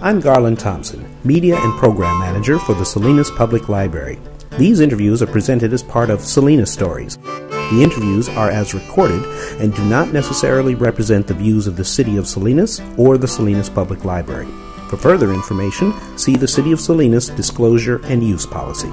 I'm Garland Thompson, Media and Program Manager for the Salinas Public Library. These interviews are presented as part of Salinas Stories. The interviews are as recorded and do not necessarily represent the views of the City of Salinas or the Salinas Public Library. For further information, see the City of Salinas Disclosure and Use Policy.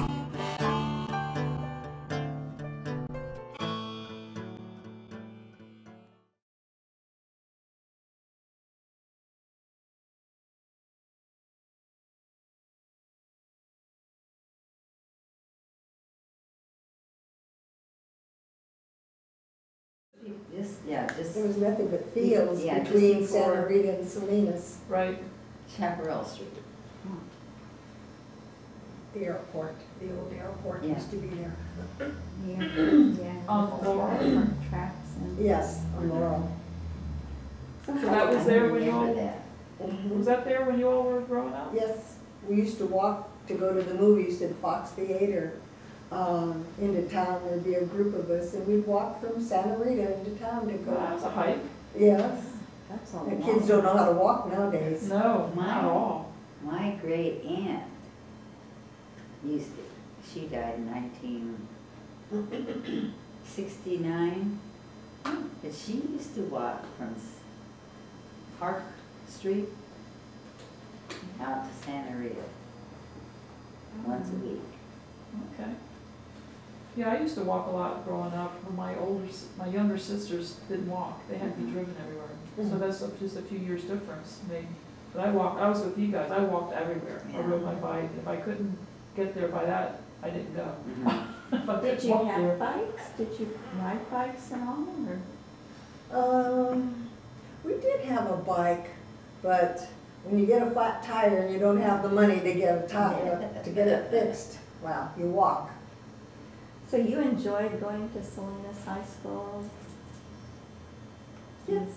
But Yeah, just between before- Santa Rita and Salinas, Right, Chaparral Street. the airport, the old airport Yeah. used to be there. Yeah, yeah. On Laurel? Different Tracks and. Yes, on Laurel. so that was there when you Remember all, that. Mhm. was that there when you all were growing up? Yes, we used to walk to go to the movies at Fox Theater, um, into town, there'd be a group of us, and we'd walk from Santa Rita into town to That go. was a hike? Yes, That's a the lot. kids don't know how to walk nowadays. No, not Mine. at all. My great aunt used to, she died in nineteen sixty-nine. But she used to walk from S- Park Street out to Santa Rita once a week. Okay. Yeah, I used to walk a lot growing up, when my older, my younger sisters didn't walk, they had to be driven everywhere. So Mhm. that's just a few years difference, maybe. But I walked, I was with you guys, I walked everywhere, I rode my bike, if I couldn't get there by that, I didn't go. Mhm. If Did you walk there- have bikes? Did you ride bikes and all, or? Um, we did have a bike, but when you get a flat tire and you don't have the money to get a tire, to get it fixed, well, you walk. So you enjoyed going to Salinas High School? Yes,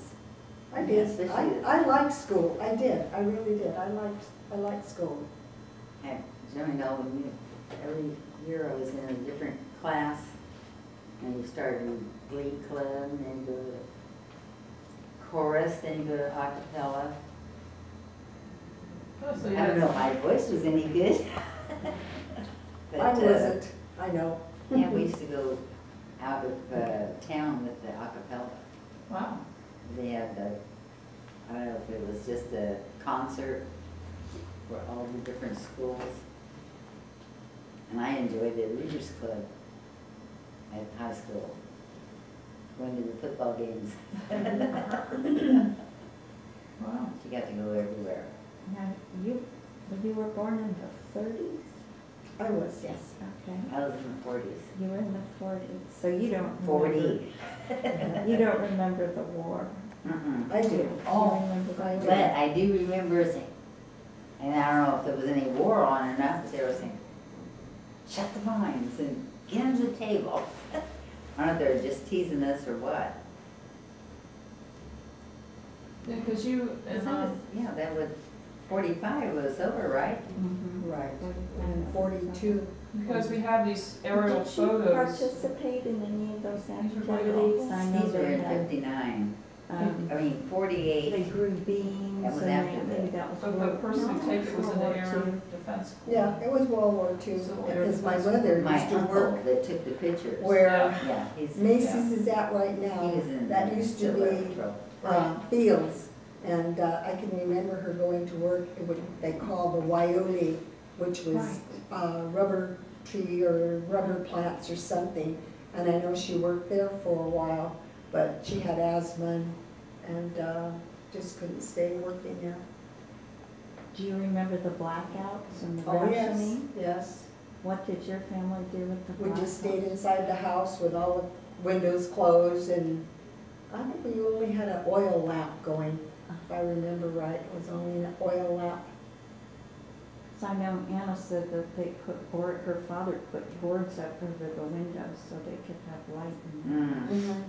I did. I, Especially- I liked school. I did. I really did. I liked, I liked school. And Johnny know every year I was in a different class, and you started in glee club, and then go to chorus, then you go to a cappella. Oh, so I don't know if my voice was any good. But, I uh, wasn't, I know. Yeah, we used to go out of, uh, town with the a cappella. Wow, They had the, I don't know if it was just a concert for all the different schools. And I enjoyed the Readers Club at high school, going to the football games. wow. She got to go everywhere. Now, you, you were born in the thirties? I was, yes. Okay. I was in the forties. You were in the forties, so you don't. remember- Forty. You don't remember the war? Mm-mm. I do. You remember the I war? do. But I do remember saying, and I don't know if there was any war on or not, but they were saying, shut the blinds and get under the table. I don't know if they were just teasing us or what. Yeah, because you, and That was- Yeah, that was, forty-five was over, right? Mhm. Right. Forty-five. And forty-two. because we have these aerial Did you photos. participate in any of those These were quite activities? I know These were they in had, fifty-nine, um, I mean, they forty-eight, grew beans That was and after they, the- maybe that was. But the World- person no, who taped it was in the World air II. defense. Yeah, it was World War II, So because my mother my used to uncle work that took the pictures. where Yeah, he's, he Macy's is at right now. was in. That used to be Patrol. uh, fields. And uh, I can remember her going to work at what they call the guayule, which was uh, rubber tree or rubber plants or something. And I know she worked there for a while, but she had asthma and uh, just couldn't stay working there. Do you remember the blackouts and the Oh, yes, rationing? yes. What did your family do with the We blackouts? just stayed inside the house with all the windows closed and I think we only had an oil lamp going, if I remember right. It was only an oil lamp. So I know Anna said that they put board, her father put boards up over the windows so they could have light in there. Mm.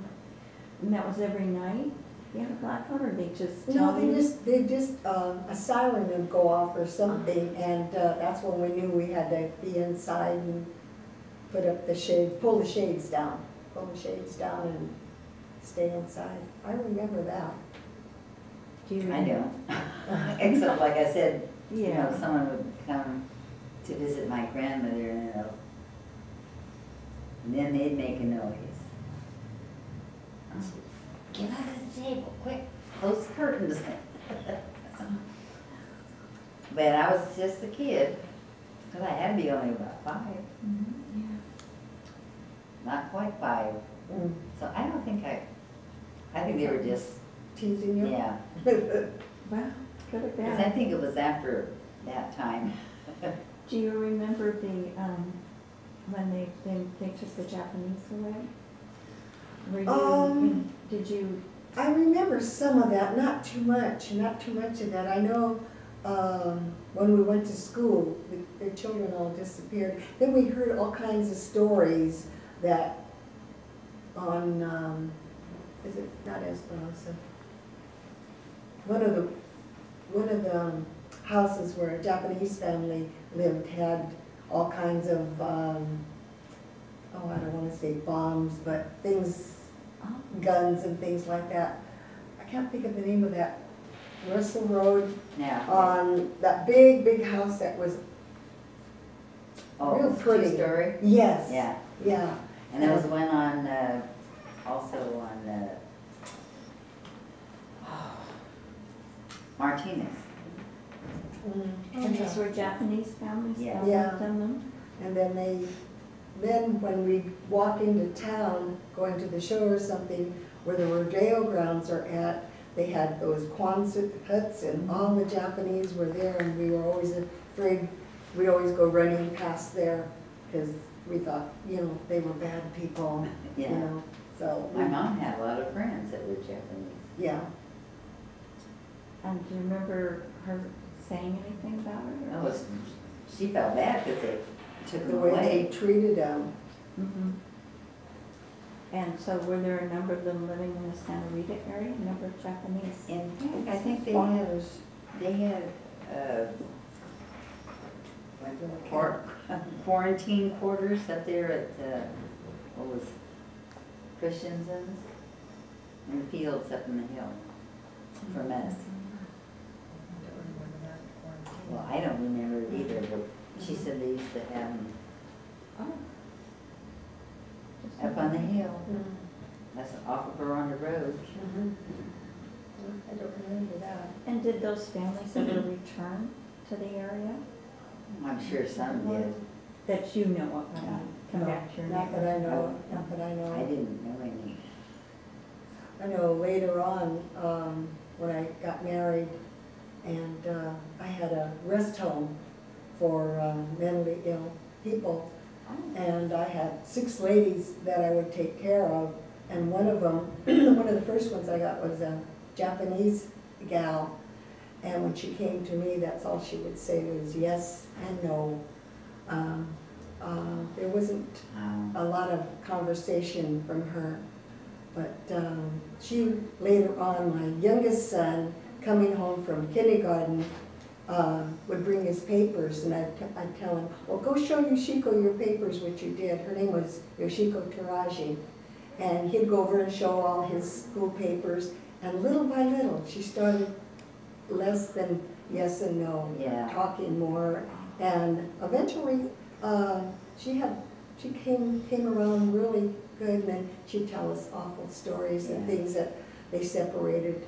And that was every night? You had a blackout or they just tell No, they you? just, they just, um, a siren would go off or something, and, uh, that's when we knew we had to be inside and put up the shade, pull the shades down, pull the shades down and stay inside. I remember that. Do you? I don't. Except, like I said, you know, Yeah. someone would come to visit my grandmother and, and then they'd make a noise. I said, Get out of the table, quick, close the curtains. But I was just a kid, because I had to be only about five, Mhm, not quite five. Mm. So I don't think I, I think they were just, Teasing you? yeah. Well, good or Because I think it was after that time. Do you remember the, um, when they, they, they took the Japanese away? Were you, Um, did you, I remember some of that, not too much, not too much of that. I know, um, when we went to school, the, the children all disappeared. Then we heard all kinds of stories that on, um, is it, not Esperanza? One of the, one of the um, houses where a Japanese family lived had all kinds of, um, oh, I don't wanna say bombs, but things oh, guns and things like that. I can't think of the name of that. Russell Road, Now, on that big, big house that was, oh, real pretty. two-story? yes. Yeah, Yeah. and there was one on, uh, also on, uh, Martinez. Mm. and these were Japanese families Yeah. that Yeah. lived in them? And then they, then when we walk into town, going to the show or something, where the rodeo grounds are at, they had those Quonset huts and all the Japanese were there and we were always afraid, we'd always go running past there because we thought, you know, they were bad people, yeah. you know, so. my mom had a lot of friends that were Japanese. Yeah. And do you remember her saying anything about it? That was, she felt bad because they took The them way they treated them. Mhm. And so were there a number of them living in the Santa Rita area, a number of Japanese? In fact, I think they had, they had, uh, quar- quarantine quarters up there at, uh, what was, Christensen's? In the fields up in the hill from us. Well, I don't remember it either, but she said they used to have them Oh. Up on the hill. Mhm. That's off of Veronda Road. Mhm. I don't remember that. And did those families ever return to the area I'm sure some did. that you know of? I mean, Come No, back to your Not that I neighborhood? know, not that I know. I didn't know any. I know later on, um, when I got married, and, uh, I had a rest home for, um, mentally ill people. And I had six ladies that I would take care of, and one of them, one of the first ones I got was a Japanese gal. And when she came to me, that's all she would say was yes and no. Um, uh, there wasn't a lot of conversation from her. But um, she, later on, my youngest son, coming home from kindergarten, uh, would bring his papers, and I'd, t- I'd tell him, well, go show Yoshiko your papers, what you did. Her name was Yoshiko Taraji. And he'd go over and show all his school papers, and little by little, she started less than yes and no Yeah. talking more, and eventually, uh, she had, she came, came around really good, and then she'd tell us awful stories and things that they separated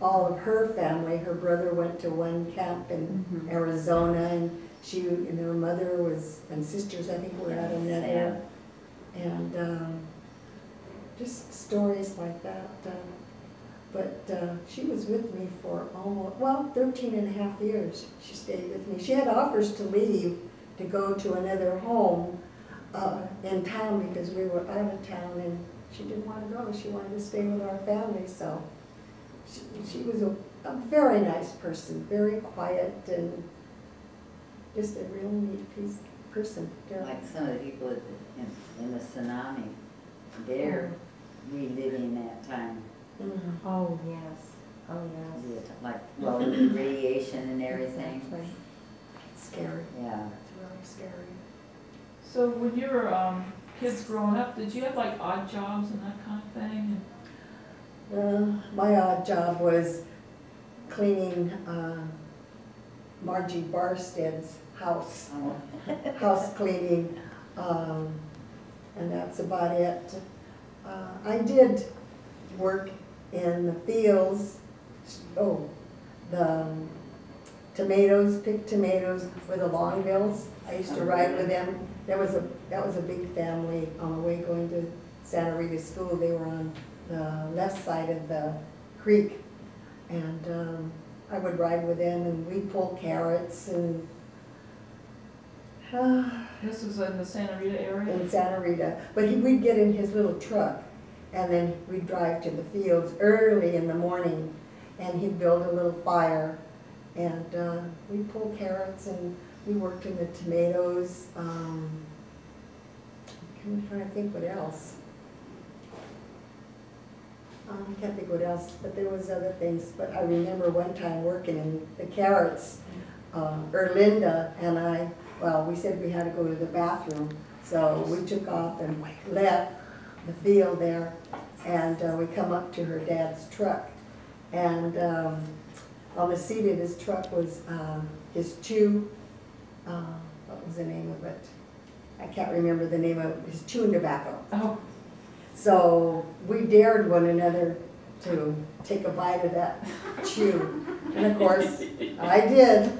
all of her family. Her brother went to one camp in Mhm. Arizona, and she, and her mother was, and sisters, I think, were at another. And, um, just stories like that, uh, but, uh, she was with me for almost, well, 13 and a half years, she stayed with me. She had offers to leave, to go to another home, uh, in town because we were out of town and she didn't want to go, she wanted to stay with our family, so. She, she was a, a very nice person, very quiet and just a real neat piece, person. yeah. Like some of the people in, in the tsunami, they're reliving that time. Mhm. Oh, yes, oh, yes. Like, well, the radiation and everything. Exactly. Scary, Yeah. it's really scary. So when you were, um, kids growing up, did you have like odd jobs and that kind of thing? Uh, my odd job was cleaning uh, Margie Barstead's house, Oh. house cleaning, um, and that's about it. Uh, I did work in the fields, oh, the tomatoes, picked tomatoes with the Longbills. I used to ride with them. That was a, that was a big family on the way going to Santa Rita School. They were on the left side of the creek. And um, I would ride with him and we'd pull carrots and This was in the Santa Rita area? in Santa Rita. But he, we'd get in his little truck and then we'd drive to the fields early in the morning and he'd build a little fire and uh, we'd pull carrots and we worked in the tomatoes. Um, I'm trying to think what else. Um, I can't think what else, but there was other things. But I remember one time working in the carrots, um, Erlinda and I, well, we said we had to go to the bathroom. So we took off and left the field there and uh, we come up to her dad's truck. And um, on the seat of his truck was um, his chew, uh, what was the name of it? I can't remember the name of it, his chewing tobacco. Oh, So we dared one another to take a bite of that chew. And of course, I did.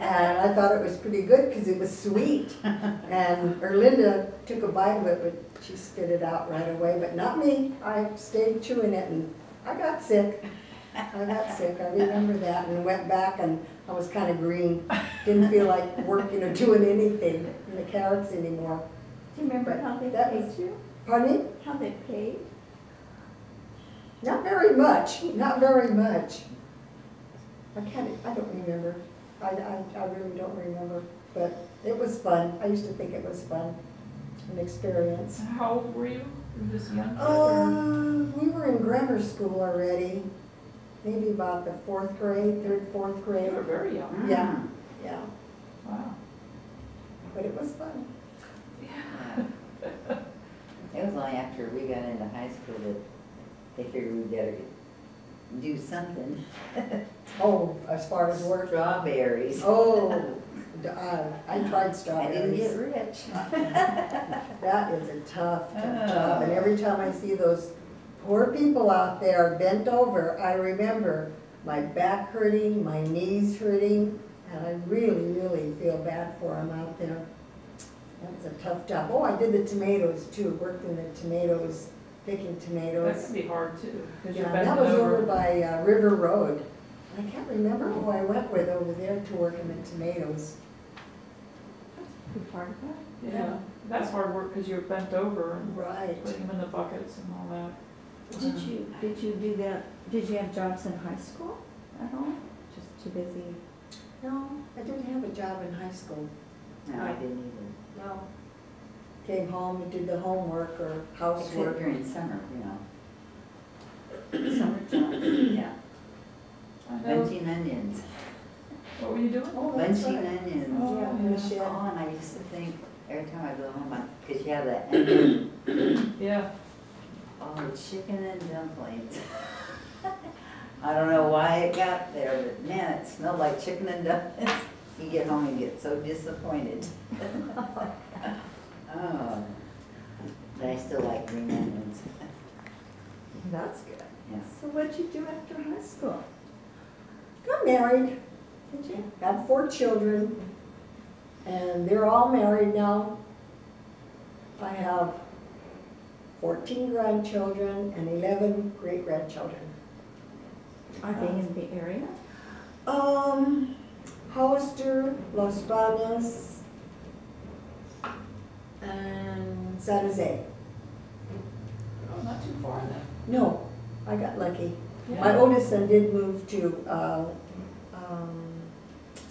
And I thought it was pretty good because it was sweet. And Erlinda took a bite of it, but she spit it out right away, but not me. I stayed chewing it and I got sick. I got sick, I remember that, and went back and I was kind of green. Didn't feel like working or doing anything in the carrots anymore. Do you remember But how they that was- you? Pardon me? How they paid? Not very much, not very much. I can't, I don't remember. I, I, I really don't remember, but it was fun. I used to think it was fun, an experience. how old were you? You were just young? Uh, we were in grammar school already, maybe about the fourth grade, third, fourth You grade. were very young. Yeah, yeah, Wow. but it was fun. Yeah. It was only after we got into high school that they figured we better do something. Oh, as far as work, Strawberries. oh, d- uh, I tried I strawberries. didn't get rich. That is a tough, tough Oh. job, and every time I see those poor people out there bent over, I remember my back hurting, my knees hurting, and I really, really feel bad for them out there. That's a tough job. Oh, I did the tomatoes too, worked in the tomatoes, picking tomatoes. That tomatoes. can be hard too, you're Yeah, bending that was over over. by uh, River Road. I can't remember who I went with over there to work in the tomatoes. Be part of that? Yeah, that's hard work because you're bent over and Right. putting them in the buckets and all that. Did you, did you do that, did you have jobs in high school at all? Just too busy? No, I didn't have a job in high school. No, I didn't either. No. Came home and did the homework or Except housework. during summer, you know. Summer jobs? Yeah. I know, Bunching onions. what were you doing? Oh, that's Bunching right. onions. Oh, Yeah, in yeah. shed. Oh, and I used to think, every time I go home, because you have that onion, Yeah, oh, chicken and dumplings. I don't know why it got there, but man, it smelled like chicken and dumplings. You get home and get so disappointed. Oh, but I still like green onions. That's good. Yeah. So what'd you do after high school? Got married, Did you? had four children, and they're all married now. I have fourteen grandchildren and eleven great-grandchildren. Are they in the area? Um, Hollister, Los Banos, and San Jose. oh, not too far then. No, I got lucky. Yeah. My oldest son did move to, uh, um,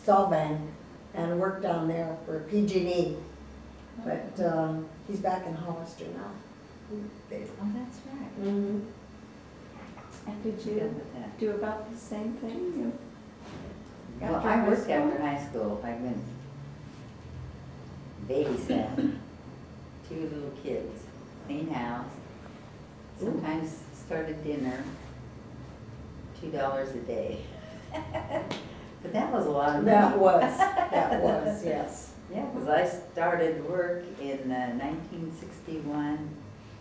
Solvang and worked down there for PG&E, but, um, he's back in Hollister now. Oh, that's right. Mhm. And did you do about the same thing? Well, After I high worked school? after high school. I went babysat two little kids, clean house, sometimes started dinner, two dollars a day. But that was a lot of money. That was, that was, yes. Yeah, because I started work in uh, nineteen sixty-one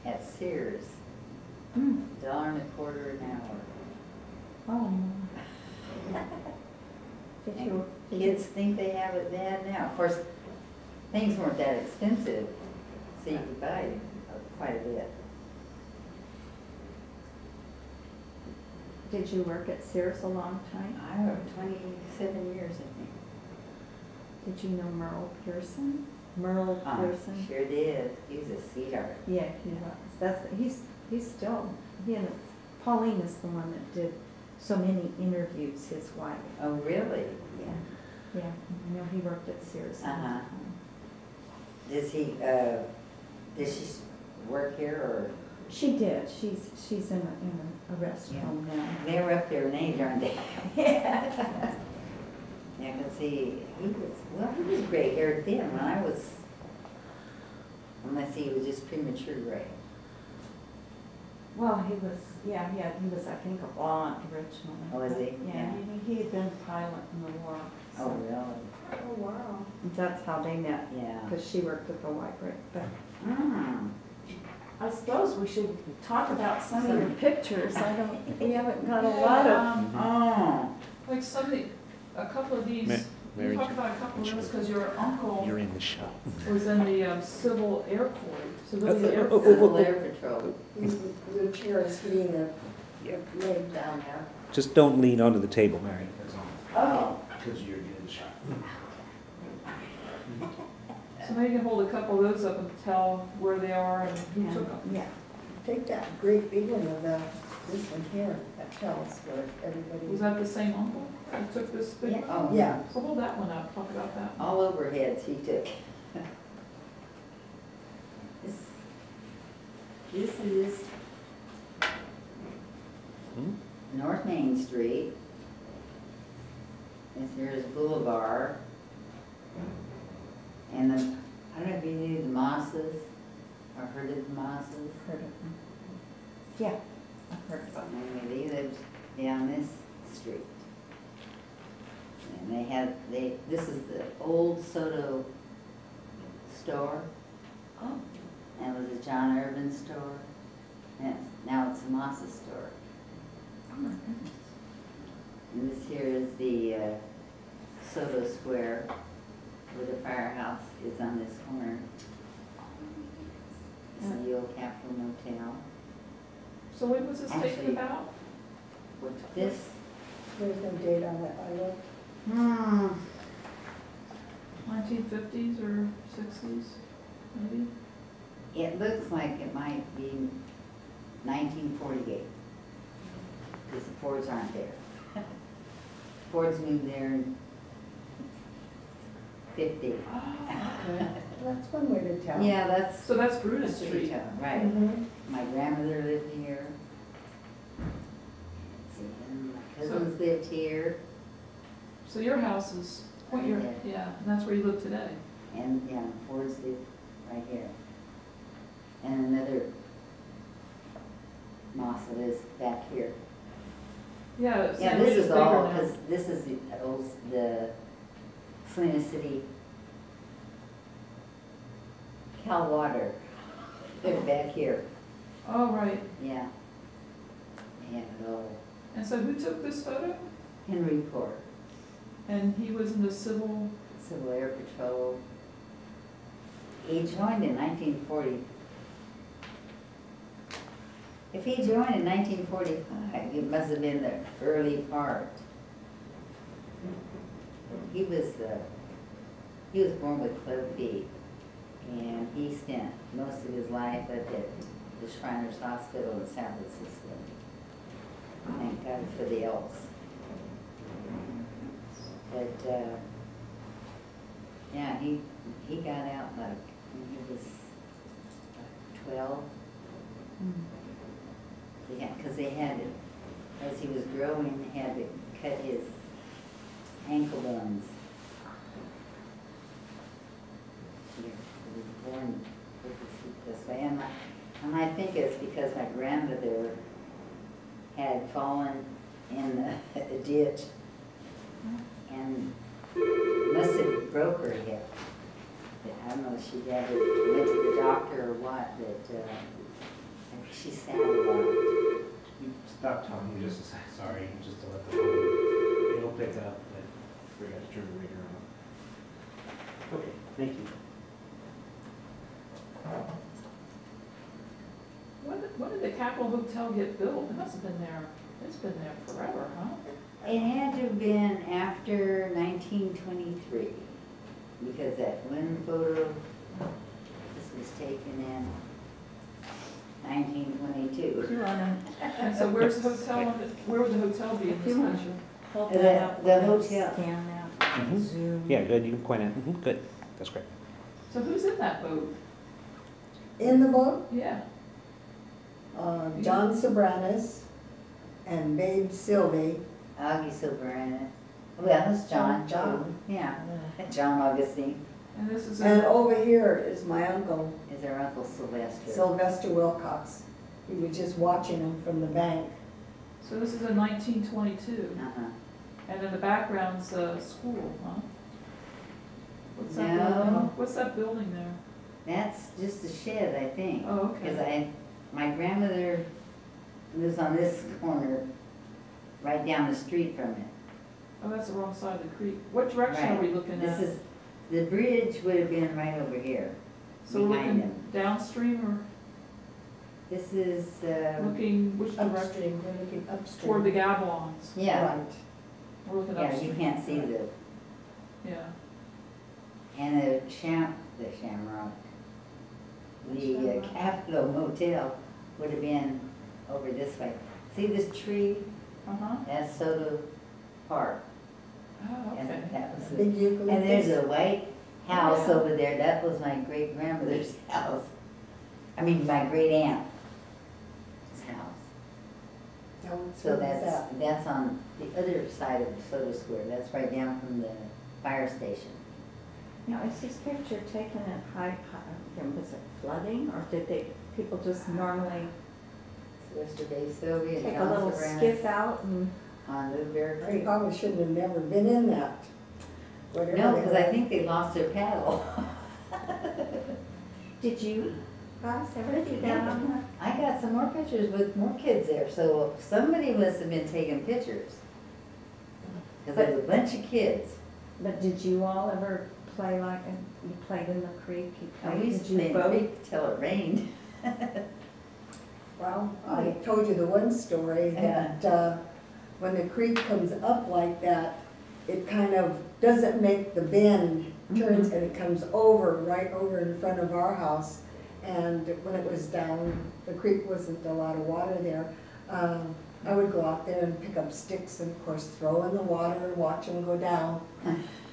at Sears, Hmm. dollar and a quarter an hour. Oh, no. Did you, did you, Kids think they have it bad now. Of course, things weren't that expensive, so you could buy quite a bit. did you work at Sears a long time? I worked twenty-seven years, I think. Did you know Merle Pearson? Merle Uh, Pearson? Sure did. He was a sweetheart. Yeah, he was. That's, he's, he's still, he and Pauline is the one that did so many interviews, his wife. Oh, really? Yeah, yeah, I know he worked at Sears Uh-huh. Does he, uh, does she work here or? She did, she's, she's in a, in a restaurant now. They were up there in age, aren't they? Yeah. Yeah, 'cause he, he was, well, he was gray haired then when I was, unless he was just premature gray. Well, he was, yeah, yeah, he was, I think, a blonde originally. Oh, was he? Yeah, Yeah. he, he had been a pilot in the war. so- Oh, really? Oh, wow. That's how they met, Yeah. because she worked at the library. But Hmm. I suppose we should talk about some of your pictures. I don't, we haven't got a lot of. Um, Oh, Like some of the, a couple of these, Ma- you Mary talk about a couple of those, because your uncle You're in the shop. was in the um, Civil Air Corps, Civilian Uh, Air Corps. Civil Air Patrol. The chair is hitting the Yeah. leg down there. Just don't lean onto the table, Mary. Oh, Because you're in the shop. So maybe you can hold a couple of those up and tell where they are and who Yeah, took them. Yeah, Take that great big one of the, this one here, that tells where everybody. Was that the same uncle that took this big yeah, one? oh. Yeah. So hold that one up, talk about that. All over heads he took. This, this is Hmm? North Main Street. This here is Boulevard. And the, I don't know if you knew the Mosses, or heard of the Mosses. heard of them. Yeah, I've heard of them. Anyway, they lived down this street. And they had, they, this is the old Soto store. Oh. And it was a John Irvin store. And it's- now it's a Massa store. Oh my goodness. And this here is the uh, Soto Square, where the firehouse is on this corner. This is the old Capitol Motel. So when was this taken Actually- about? This, There's no date on it, I looked. hmm, Nineteen fifties or sixties, maybe? It looks like it might be nineteen forty-eight. Because the Fords aren't there. Fords moved there in fifty. Okay. That's one way to tell. Yeah, that's. So that's Brutus that's Street. tell, Right. Mhm. My grandmother lived here. And cousins lived here, So your house is, what your, Right yeah, and that's where you live today. and, yeah, Fords lived right here. And another Moss lives back here. Yeah, Yeah, this is bigger all, now. because this is the old, the Salina City Cal Water, they're back here, Oh, right. yeah. They have it all, And so who took this photo? Henry Port, And he was in the civil, Civil Air Patrol. He joined in nineteen forty. If he joined in nineteen forty-five, it must have been the early part. He was, uh, he was born with club feet, and he spent most of his life at the, the Shriners Hospital in San Francisco. Thank God for the elves. But, uh, yeah, he, he got out like, when he was twelve. Yeah, because they had to, as he was growing, they had to cut his ankle bones. He was born this way, and I, and I think it's because my grandmother had fallen in the, the ditch and must have broke her hip. I don't know if she ever went to the doctor or what, but, uh, she lot. You Stop talking just a sec, sorry, just to let the phone, it'll pick up, but forgot to turn the reader on. Okay, thank you. When did, when did the Capitol Hotel get built? It must have been there, it's been there forever, huh? It had to have been after nineteen twenty-three, because that one photo, this was taken in nineteen twenty-two. You wanna And so where's the hotel, on the- where would the hotel be in this you picture? hold The- that up? the hotel. Scan that, Mhm. zoom. Yeah, good, you can point at, mhm, good, that's great. So who's in that boat? In the boat, Yeah, uh, John Sobranis and Babe Sylvie. Augie Silverana, well, that's John, John. yeah, John Augustine and this is And in, over here is my uncle, is our Uncle Sylvester. Sylvester Wilcox. He was just watching him from the bank. so this is in nineteen twenty-two, Uh-huh. and in the background's a school, huh? What's that No. building, what's that building there? That's just a shed, I think. Oh, Because okay. I, my grandmother lives on this corner, right down the street from it. Oh, that's the wrong side of the creek. What direction are we looking at? This at? is, the bridge would have been right over here. So we're behind looking him. downstream This is, or uh, looking which direction? Upstream, we're looking upstream. Toward the Gabilans. yeah, Right. We're looking yeah, you upstream. can't see the, Yeah. and the sham, the Shamrock, the uh, Capitol Motel would have been over this way. See this tree? Uh-huh. That's Soto Park. Oh, And okay. that was the Big eucalyptus. And there's a white house Yeah. over there, that was my great grandmother's house. I mean, my great aunt's house. Now, what's So that? that's, that's on the other side of Soto Square, that's right down from the fire station. Now, is this picture taken at high, high- was it flooding, or did they, people just normally Sylvester Bay Sylvia and take a John little skiff Sobranis out and? on Newberry They Creek. probably shouldn't have never been in that. Whatever No, they because I were. think they lost their paddle. Did you guys ever do that on that? I got some more pictures with more kids there, so somebody must have been taking pictures. Because there was a bunch of kids. But did you all ever play like, a- you played in the creek, you I played, used did to you play in the boat? creek till it rained. Well, I told you the one story that, uh, when the creek comes up like that, it kind of doesn't make the bend, turns Mm-hmm. and it comes over, right over in front of our house. And when it was down, the creek wasn't a lot of water there. Um, I would go out there and pick up sticks and of course throw in the water and watch them go down.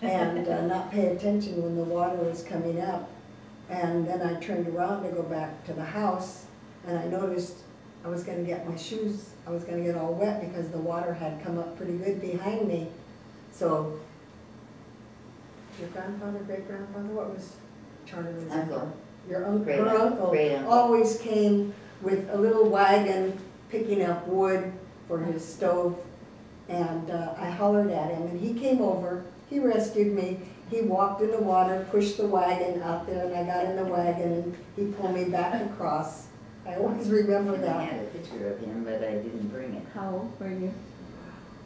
And uh, not pay attention when the water was coming up. And then I turned around to go back to the house and I noticed I was gonna get my shoes, I was gonna get all wet because the water had come up pretty good behind me. So, your grandfather, great grandfather, what was Charlie's Uncle. Your uncle, Great her uncle, uncle great uncle. always came with a little wagon picking up wood for his stove. And uh, I hollered at him and he came over, he rescued me. He walked in the water, pushed the wagon out there and I got in the wagon and he pulled me back across. I always remember I that. had a picture of him, but I didn't bring it. How old were you?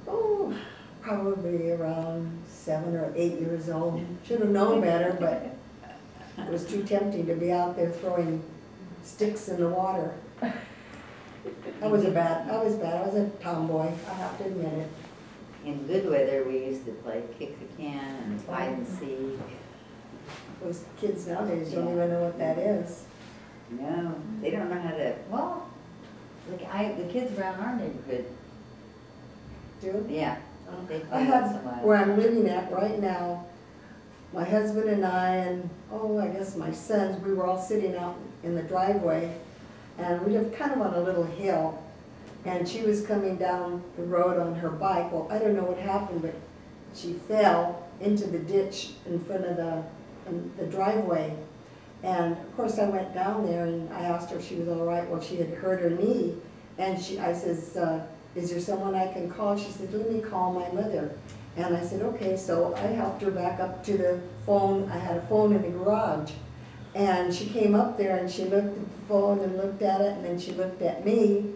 Oh, probably around seven or eight years old. Should have known better, but it was too tempting to be out there throwing sticks in the water. I was a bad, I was bad, I was a tomboy, I have to admit it. In good weather, we used to play kick the can and hide and seek. Those kids nowadays don't even know what that is. No, they don't know how to, well, like I, the kids around our neighborhood, Do? yeah, oh. they I play have, a while. where I'm living at right now, my husband and I and, oh, I guess my sons, we were all sitting out in the driveway. And we live kind of on a little hill. And she was coming down the road on her bike. Well, I don't know what happened, but she fell into the ditch in front of the, the driveway. And of course, I went down there and I asked her if she was all right. Well, she had hurt her knee. And she, I says, uh, is there someone I can call? She said, let me call my mother. And I said, okay, so I helped her back up to the phone, I had a phone in the garage. And she came up there and she looked at the phone and looked at it, and then she looked at me,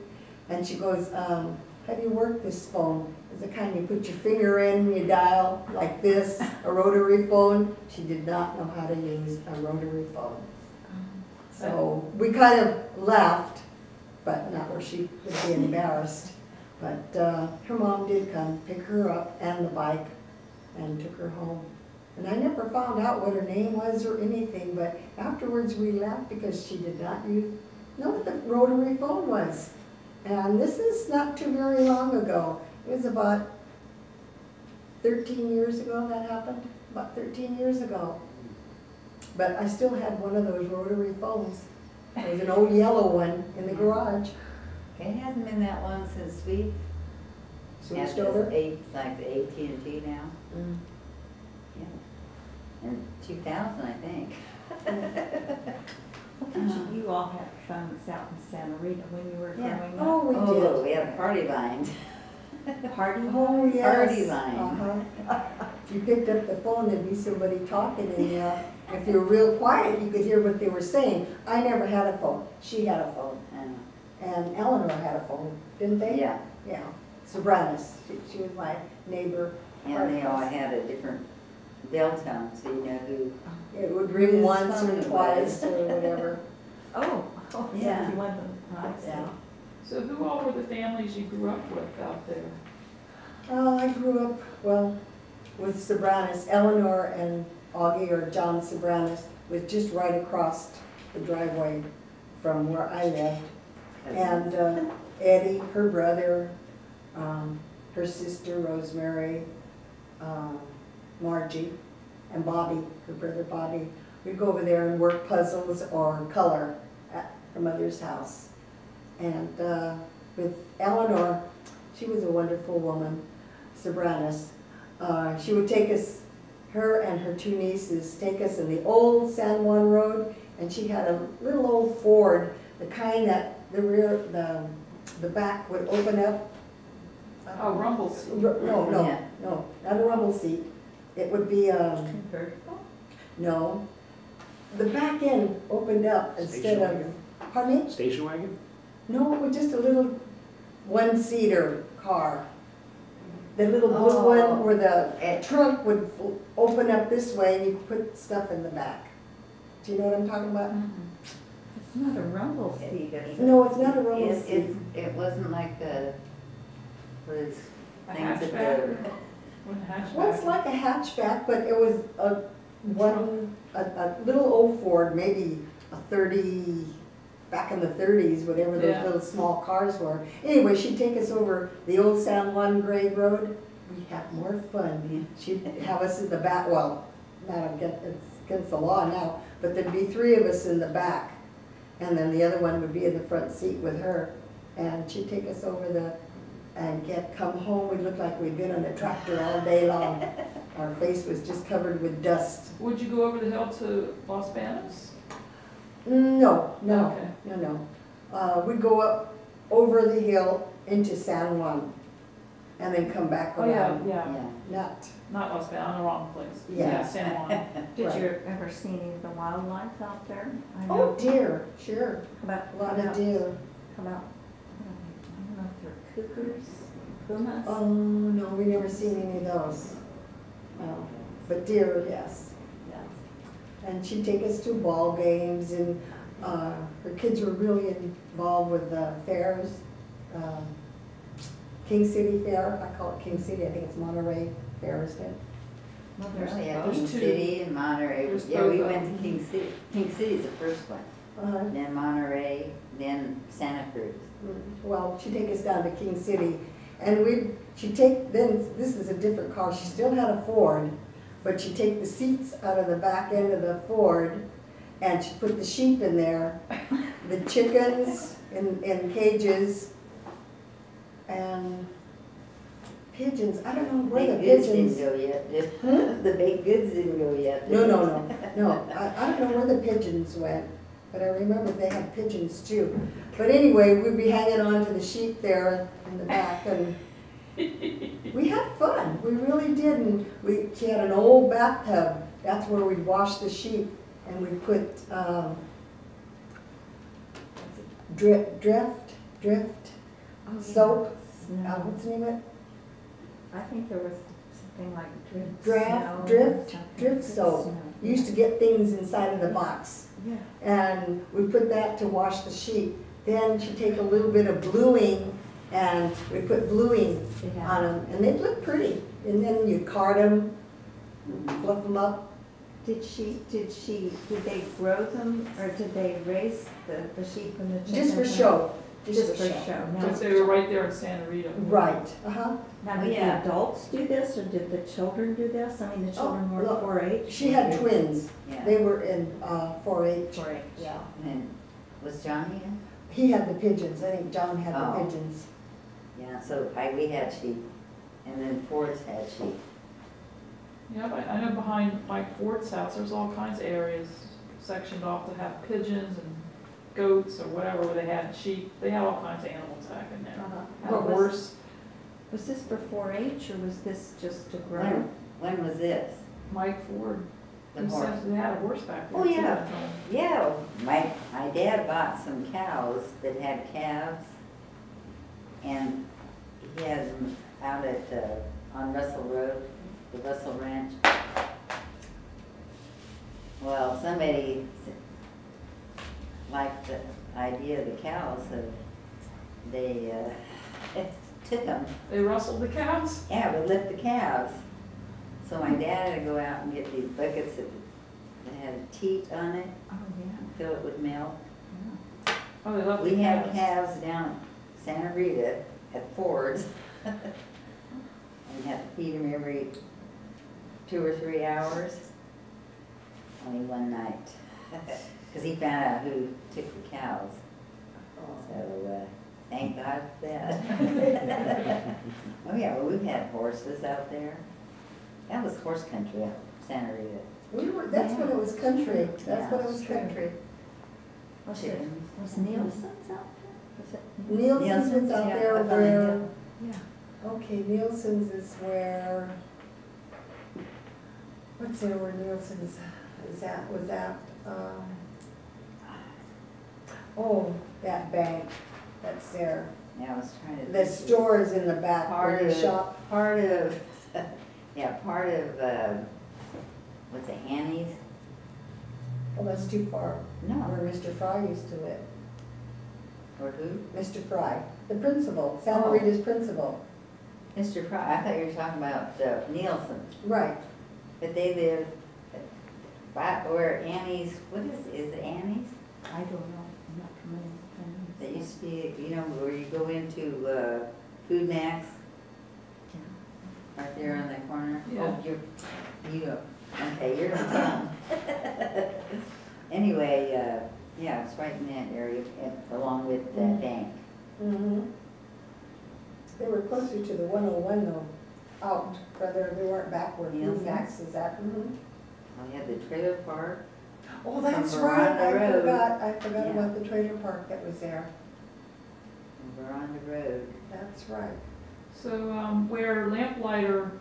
and she goes, um, how do you work this phone? Is it kind of you put your finger in, and you dial like this, a rotary phone? She did not know how to use a rotary phone. So we kind of laughed, but not where she would be embarrassed. But uh, her mom did come pick her up and the bike and took her home. And I never found out what her name was or anything, but afterwards we laughed because she did not use, know what the rotary phone was. And this is not too very long ago. It was about 13 years ago that happened, about 13 years ago. But I still had one of those rotary phones. It was an old yellow one in the garage. It hasn't been that long since we Switched over. eight, like the AT&T now. Mm. Yeah. In two thousand, I think. Did you, you all had phones out in Santa Rita when you were Yeah. growing Oh, up? we Oh, did. we had a party line. Party? Oh, yes. Party line. Uh-huh. If you picked up the phone, there'd be somebody talking and uh, if you were real quiet, you could hear what they were saying. I never had a phone. She had a phone. Uh, And Eleanor had a phone, didn't they? Yeah, Yeah. Sobranis. She, she was my neighbor. and they all had a different bell tone, so you know who, It would ring Whose once phone or twice or whatever. Oh, oh, so Yeah. you wasn't, I. Yeah. So who all were the families you grew up with out there? Oh, I grew up, well, with Sobranis. Eleanor and Augie, or John Sobranis, was just right across the driveway from where I lived. And uh, Eddie, her brother, um, her sister Rosemary, um, Margie, and Bobby, her brother Bobby. We'd go over there and work puzzles or color at her mother's house. And uh, with Eleanor, she was a wonderful woman, Sobranis. Uh, She would take us, her and her two nieces, take us in the old San Juan Road, and she had a little old Ford, the kind that the rear, the, the back would open up. Oh, rumble seat. No, no, Yeah. no, not a rumble seat. It would be, um, Convertible? no, the back end opened up instead of, wagon? pardon me? Station wagon? No, it was just a little one-seater car. The little blue Oh. one where the trunk would f- open up this way and you put stuff in the back. Do you know what I'm talking about? Mhm. It's not a rumble seat, is it? No, it's not a rumble It, seat. it, it wasn't like the, those A things that hatchback? the, Wasn't a hatchback? Well, it's like a hatchback, but it was a one, a, a little old Ford, maybe a thirty, back in the thirties, whatever those Yeah. little small cars were. Anyway, she'd take us over the old San Juan grade road. We'd have more fun. She'd have us in the back, well, not against, it's against the law now, but there'd be three of us in the back. And then the other one would be in the front seat with her. And she'd take us over the, and get, come home, We looked like we'd been on a tractor all day long. Our face was just covered with dust. Would you go over the hill to Los Banos? No, no, Okay. no, no. Uh, we'd go up over the hill into San Juan and then come back Oh, yeah, yeah, yeah. Not, not Los Banos, I'm the wrong place. Yeah. San Juan. Did Right. you ever see any of the wildlife out there? I oh know deer, sure, About, a lot of about, deer. Come I don't know if they're cougars, pumas? Oh, no, we never seen any of those. No, but deer, yes, yes. And she'd take us to ball games and, uh, her kids were really involved with the fairs. Um, King City Fair, I call it King City, I think it's Monterey Fair, isn't it? Well, There's there's yeah. King two. City and Monterey. There's Yeah, we went to King City. King City's the first one, Uh-huh. then Monterey, then Santa Cruz. Well, she'd take us down to King City, and we'd, she'd take, then, this is a different car, she still had a Ford, but she'd take the seats out of the back end of the Ford, and she'd put the sheep in there, the chickens in, in cages, and pigeons, I don't know where the Big goods didn't pigeons. go yet, did, the baked goods didn't go yet. No, did no, they? no, no, I, I don't know where the pigeons went, but I remember they had pigeons too. But anyway, we'd be hanging on to the sheep there in the back and, We had fun, we really did, and we, she had an old bathtub, that's where we'd wash the sheep, and we put, um, drift, drift, drift, Oh, Soap. uh, what's the name of it? I think there was something like drift. Draft, drift, drift soap. You used to get things inside of the box, Yeah. and we put that to wash the sheep. Then she'd take a little bit of bluing, and we put bluing Yeah. on them, and they'd look pretty. And then you card them, fluff them up. Did she, did she, did they grow them or did they raise the, the sheep and the chickens? Just for show. Just for show. Now, Just they were right there in Santa Rita. Right, uh-huh. now did Yeah. the adults do this or did the children do this? I mean, the children were look, four H? She had twins. Yeah. They were in uh, 4-H. Four H. Yeah. And was Johnny in? He had the pigeons. I think John had the Oh. pigeons. Yeah, so I, we had sheep, and then Ford's had sheep. Yeah, but I know behind Mike Ford's house, there's all kinds of areas sectioned off to have pigeons and goats or whatever, they had sheep, they had all kinds of animals back in there. Uh-huh. Had a What was- horse, Was this for four H or was this just to grow? When, when was this? Mike Ford, The he horse? said they had a horse back there. Oh, too, yeah. that time. Yeah, my, my dad bought some cows that had calves, and he had them out at, uh, on Russell Road, the Russell Ranch. Well, somebody liked the idea of the cows, so they, uh, took them, They rustled the cows? yeah, we lift the calves. So my dad had to go out and get these buckets that, that had a teat on it, Oh, yeah, fill it with milk. yeah. Oh, they left the We had calves. calves down Santa Rita at Ford's. And had to feed them every two or three hours. Only one night. Cause he found out who took the cows. So, uh, thank God for that. Oh, yeah, well, we've had horses out there. That was horse country out Santa Rita. We were, that's when it was country. That's when it was Yeah, it's country. Was it, was Nielsen's out there? Was it? Nielsen's is out yeah, there up where. Yeah. okay, Nielsen's is where, what's there where Nielsen's is at, was that, um, oh, that bank, that's there. Yeah, I was trying to. The think. store is in the back where Part they of, shop. part of, yeah, part of, uh, what's it, Annie's? Oh, that's too far, No, where Mr. Fry used to live. or who? Mr. Fry, the principal, Santa Oh. Rita's principal. Mr. Fry, I thought you were talking about uh, Nielsen, Right, but they live by, where Annie's, what is, is it Annie's? I don't know, I'm not familiar with That used to be, you know, where you go into, uh, Food Max, Yeah. right there on that corner? Yeah. Oh, you're, you, okay, you're in town. Anyway, uh, yeah, it's right in that area, uh, along with the Mm. bank. mm-hmm. They were closer to the one oh one though, out further, they weren't back where Food? Max is at. Mhm. We had the trailer park, Oh, that's right, I Road. forgot, I forgot Yeah. about the trailer park that was there. And we're on the road. That's right. So, um, where Lamplighter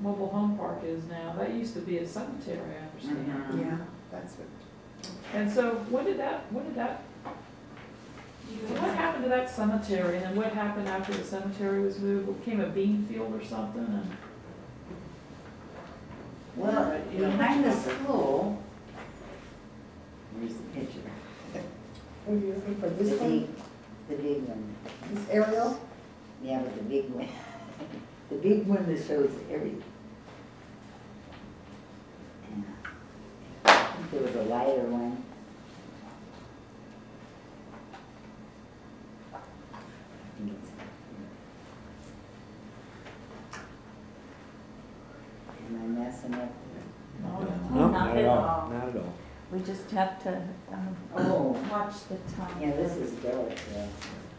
Mobile Home Park is now, that used to be a cemetery, I understand. Mhm. Yeah, that's what, And so, when did that, when did that, what happened to that cemetery, and then what happened after the cemetery was moved, It became a bean field or something, and? Well, You know, behind the school, where's the picture? what are you looking for, this one, big, the big one, this aerial? yeah, but the big one, the big one that shows everything. Yeah. I think there was a lighter one. I think it's- Am I messing up there? No, no. Not at all. Not at all. We just have to, um, Oh. watch the time. Yeah, this is dark, yeah.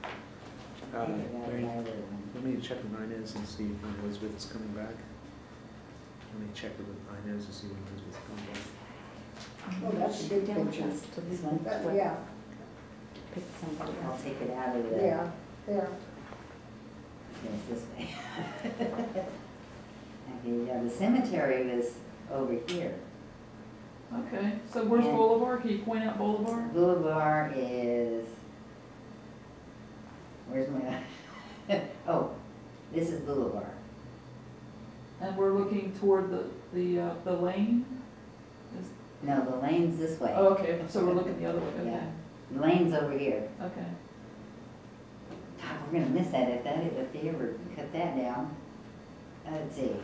Uh, I forgot Mary, my other one. Let me check with Inez and see when Elizabeth is coming back. Let me check with Inez and see when is coming back. Oh, that's a good Down picture. just to This one? That- what- Yeah, Pick somebody I'll else. take it out of the. yeah, there. it's this way. Okay, yeah, the cemetery was over here. Okay, so where's Yeah. Boulevard? Can you point out Boulevard? Boulevard is, where's my, oh, this is Boulevard. And we're looking toward the, the, uh, the lane? No, the lane's this way. Oh, okay, so we're looking the other way, okay, Yeah. The lane's over here. okay. God, we're gonna miss that if that, if they ever cut that down. Let's see.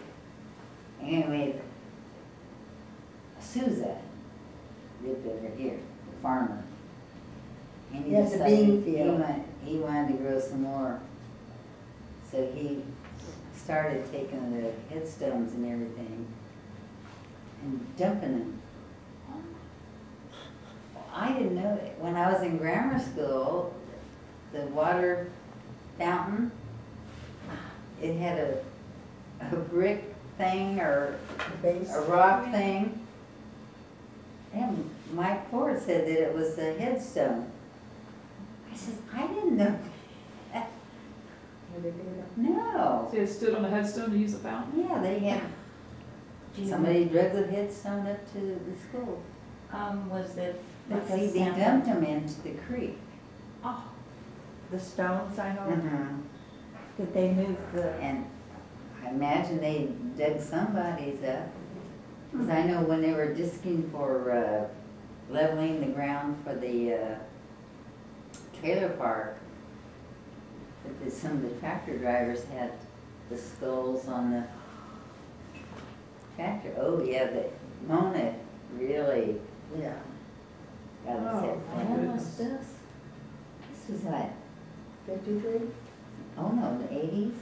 Anyway, Souza lived over here, the farmer. And he He has a decided bean he field. wa- He wanted to grow some more. So he started taking the headstones and everything and dumping them. I didn't know it. When I was in grammar school, the water fountain, it had a, a brick thing or The base. a rock thing. And Mike Ford said that it was a headstone. I said, I didn't know that. Where they do it. No. So it stood on a headstone to use the fountain? Yeah, they had, Do somebody drug the headstone up to the school. Um, was it But see, they dumped them into the creek. Oh, the stones, I know. Mhm. Did they move the, And I imagine they dug somebody's up. Because I know when they were disking for uh, leveling the ground for the uh, trailer park, that the- some of the tractor drivers had the skulls on the tractor. Oh, yeah, the Mona really Yeah. got Oh, hit. my When was this? This was what? Fifty-three? Oh, no, the eighties?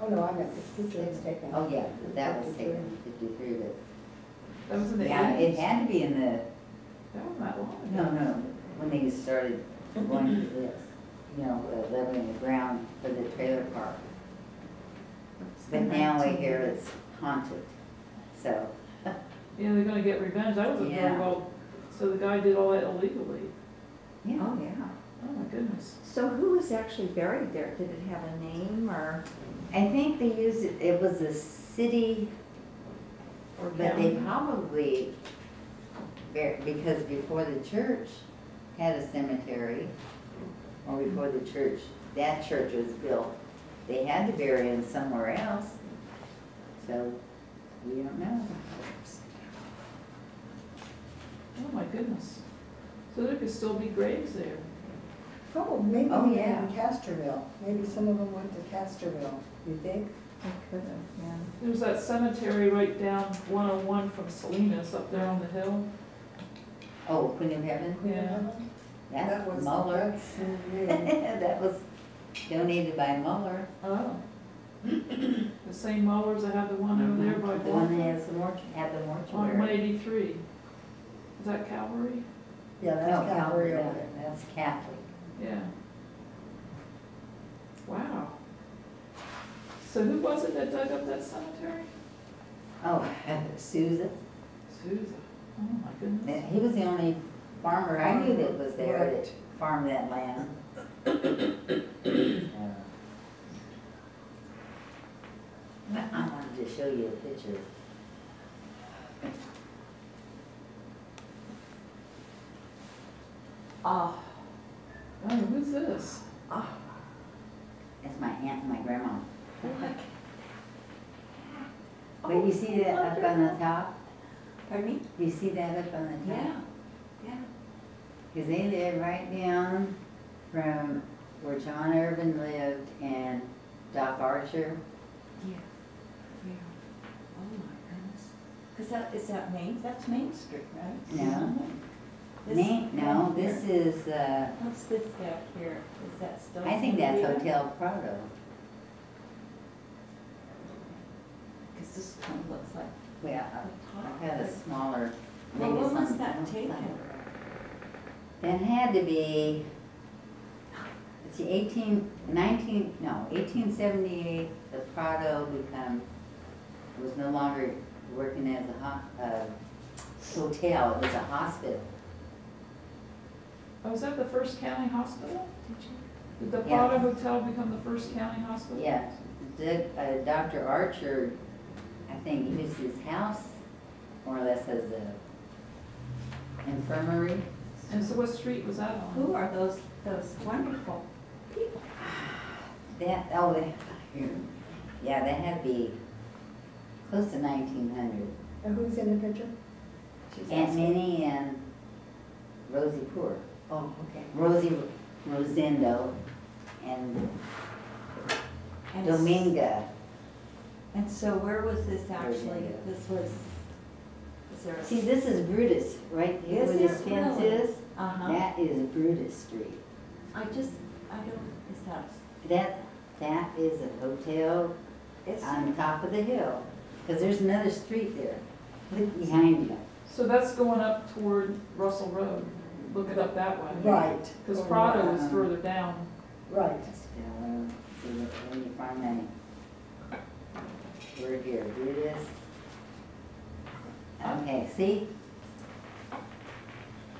Oh, no, I meant the picture was taken. Oh, yeah, that was taken in fifty-three, but That was in the Yeah, it eighties? had to be in the, That wasn't long no, ago. no, no, when they started going to this, you know, uh, leveling the ground for the trailer park. But now we hear it's haunted, so, Yeah, they're gonna get revenge. That was a very Yeah. well, so the guy did all that illegally. yeah. oh, yeah. Oh, my goodness. So who was actually buried there? Did it have a name or? I think they used it, it was a city, Or but they county. probably, bur- because before the church had a cemetery, or before the church, that church was built, they had to bury him somewhere else. So, we don't know. Oh, my goodness. So there could still be graves there. Oh, maybe Oh, even yeah. in Castroville. Maybe some of them went to Castroville, you think? They could have, yeah. There's that cemetery right down one oh one from Salinas up there on the hill. Oh, Queen of Heaven? Yeah. That That's was, Muller. That was donated by Muller. Oh. The same Mullers that have the one over there by The one that has the mortuary, had the On one mortuary. eighty-three. Is that Calvary? yeah, No, that's Calvary over that- there. That's Catholic. Yeah. Wow. So who was it that dug up that cemetery? Oh, Souza. Souza. Oh, my goodness. He was the only farmer I knew that was there that farmed that land. Uh, I wanted to show you a picture. Oh, Oh, who's this? oh. That's my aunt and my grandma. But you see that up on the top? Pardon me? You see that up on the top? Yeah, yeah. Because they live right down from where John Irvin lived and Doc Archer. Yeah, yeah. Oh, my goodness. Is that, is that Main, that's Main Street, right? No. This Name, no, this is, uh, What's this back here? Is that still? I think that's Hotel Prado. Cause this one looks like Well, the top. I've got a smaller. Well, maybe when was that taken? That had to be, let's see, eighteen, nineteen, no, eighteen seventy-eight, the Prado become, was no longer working as a ho- uh, hotel, it was a hospital. Oh, was that the first county hospital? Did you? Did the Yeah. Prado Hotel become the first county hospital? Yeah, Doug, uh, Dr. Archer, I think used his house more or less as a infirmary. And so what street was that on? Who are those, those wonderful people? That, oh, they, yeah, that had to be close to nineteen hundred. And who's in the picture? She's Aunt asking. Minnie and Rosie Poor. Oh, okay. Rosie Rosendo and And s- Dominga. And so where was this actually? This was, is there a? See, this is Brutus, right here Is where this it fence really? is. Uh-huh. That is Brutus Street. I just, I don't, is that, That, that is a hotel is, on top of the hill. Cause there's another street there. Look behind you. So that's going up toward Russell Road. Look it up that way. Right. Because Prado is further down. Right. Still, see where you find that. We're here, do this. Okay, see?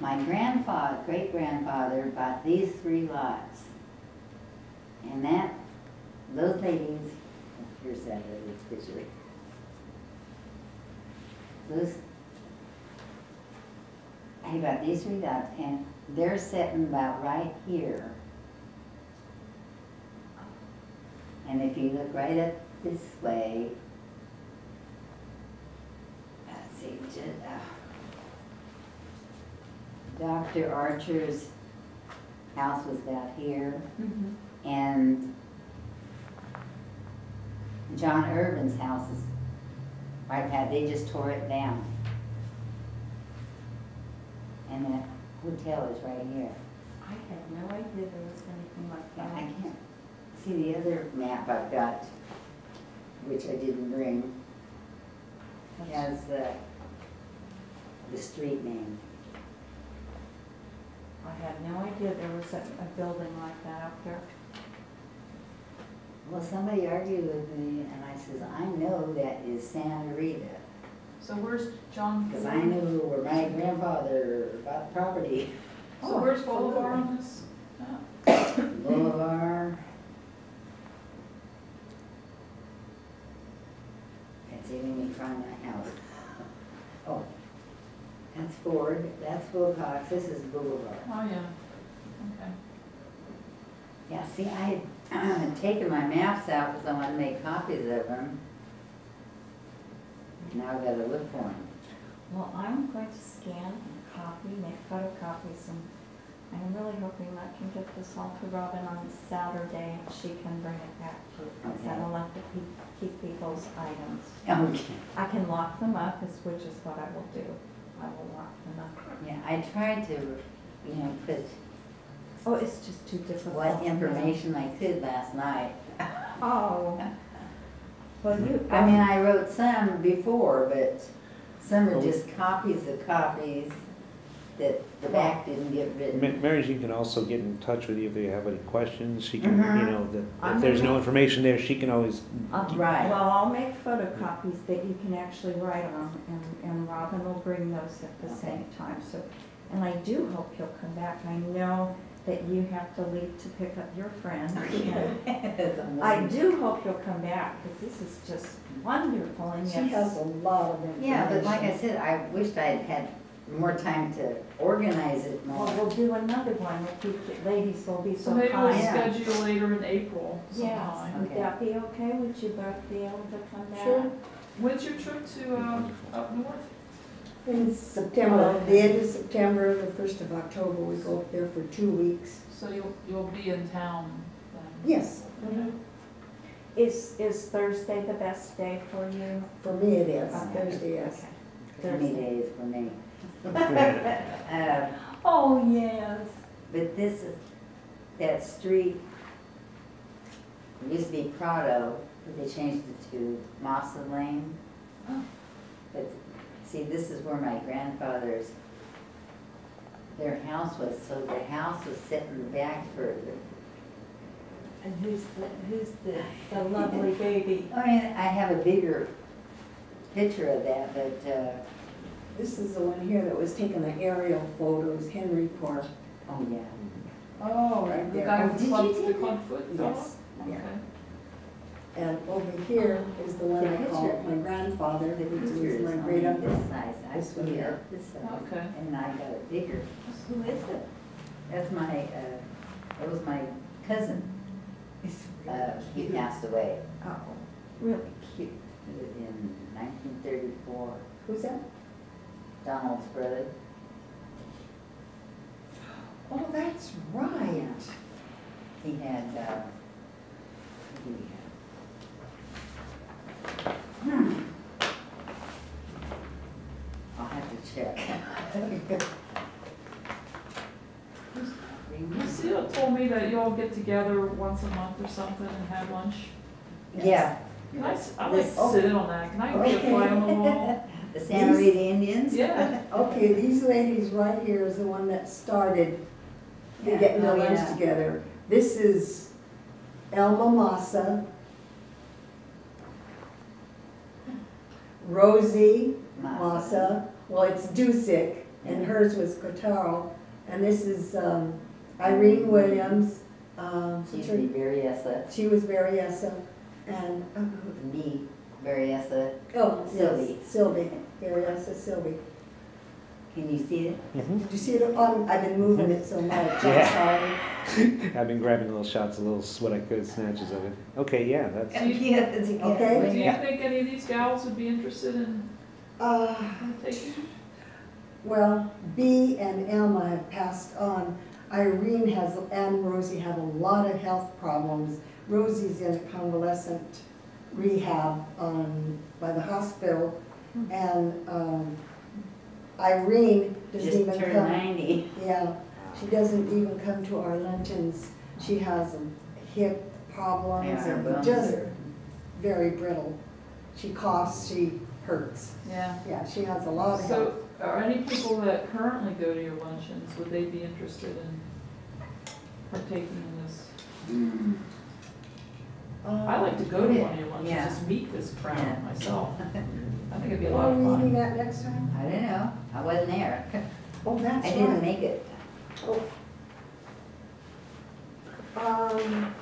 My grandfather, great-grandfather bought these three lots. And that, those ladies, here's that other picture. Those, he bought these three lots and they're sitting about right here. And if you look right up this way, see, ju- uh, Dr. Archer's house was about here, Mhm. and John Urban's house is right past, they just tore it down. And that hotel is right here. I had no idea there was anything like But that. I can't see the other map I've got, which I didn't bring, has the, the street name. I had no idea there was a, a building like that out there. Well, somebody argued with me, and I says, I know that is Santa Rita, So where's John? because I knew where my grandfather bought the property. So Oh, where's. Bolivar on this? Let's see, let me find my house. That's Ford, that's Wilcox, this is Boulevard. Oh, yeah. Okay. Yeah, see, I had taken my maps out because I wanted to make copies of them. Now I've got to look for them. Well, I'm going to scan and copy, make photocopies, and I'm really hoping I can get this all to Robin on Saturday, and she can bring it back to you, because I don't like to keep, keep people's items. Okay. I can lock them up, is, which is what I will do. I will lock them up. Yeah, I tried to, you know, put Oh, it's just too difficult. what information I could last night. Oh. Well, you. I mean, um, I wrote some before, but some are just copies of copies that the back didn't get Ma- written. Mary Jean can also get in touch with you if you have any questions. She can, you Mhm. know, that I'm if there's no gonna- information there, she can always. Um, Right. Well, I'll make photocopies that you can actually write on, and, and Robin will bring those at the same time, so. And I do hope you'll come back, I know that you have to leave to pick up your friend. and I do hope you'll come back, because this is just wonderful, and She yet. has a lot of information. Yeah, but like I said, I wished I had had more time to organize it Well, we'll do another one, if you, ladies will be So so maybe we'll kind. Yeah. schedule later in April Yes, sometime. would Okay. that be okay? Would you both be able to come back? Sure. When's your trip to, um, up north? In September, the end of September, the first of October, we go up there for two weeks. So you'll, you'll be in town then? Yes, Okay. Is, is Thursday the best day for you? for me it is, Okay. Thursday, yes. Okay. Many days for me. Uh, Oh, yes. But this is, that street, it used to be Prado, but they changed it to Mawson Lane. Oh. But, see, this is where my grandfather's, their house was, so the house was set in the back further. And who's the, who's the, the lovely baby? I mean, I have a bigger picture of that, but, uh, This is the one here that was taking the aerial photos, Henry Park. oh, yeah. Oh, right The there. guy Oh, with did the club, you the take club foot fellow? Yes, yeah. Okay. And over here is the one I call my grandfather, that which picture is is my great uncle. this size. I This one here. this size. Okay. And I got it bigger. Who is it? That's my, uh, that was my cousin. It's Uh, he passed away Oh, really cute. in nineteen thirty-four. Who's that? Donald's brother. Oh, that's right. He had, uh, who did he have? Hmm. I'll have to check. Lucille told me that y'all get together once a month or something and have lunch. Yeah. Can I like This- to sit in on that, can I be a fly on the wall? The Santa Rita Indians? Yeah. Okay, these ladies right here is the one that started the Yeah. getting the Oh, lunch yeah. together. This is Elma Massa, Rosie Massa, well, it's Dusick, and hers was Cotaro. And this is um, Irene Williams, um, She used to be Berryessa, she was Berryessa, and, um, me, Berryessa. oh, yes, Sylvie. Sylvie, Berryessa Sylvie. Can you see it? Mhm. Did you see it on, I've been moving it so much, I'm sorry. I've been grabbing little shots, a little what I could, snatches of it. Okay, yeah, that's, Yeah, it's a- Okay. Do you Yeah. think any of these gals would be interested in Uh, taking? Well, B and Alma have passed on. Irene has, and Rosie have a lot of health problems. Rosie's in a convalescent rehab on, by the hospital. And um, Irene doesn't Just even turned come. ninety. Yeah, she doesn't even come to our luncheons. She has hip problems Yeah, her and bones just are- very brittle. She coughs, she hurts. Yeah. Yeah, she has a lot of health. So, are any people that currently go to your luncheons, would they be interested in partaking in this? I like to go to one of your luncheons, Yeah. just meet this Yeah. crowd myself. I think it'd be a lot Are of we eating fun. that next time? I don't know, I wasn't there. Oh, that's I right. didn't make it. Oh. Um,